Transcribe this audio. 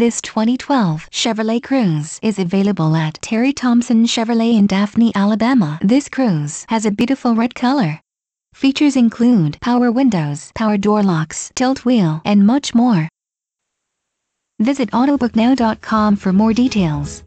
This 2012 Chevrolet Cruze is available at Terry Thompson Chevrolet in Daphne, Alabama. This Cruze has a beautiful red color. Features include power windows, power door locks, tilt wheel, and much more. Visit AutobookNow.com for more details.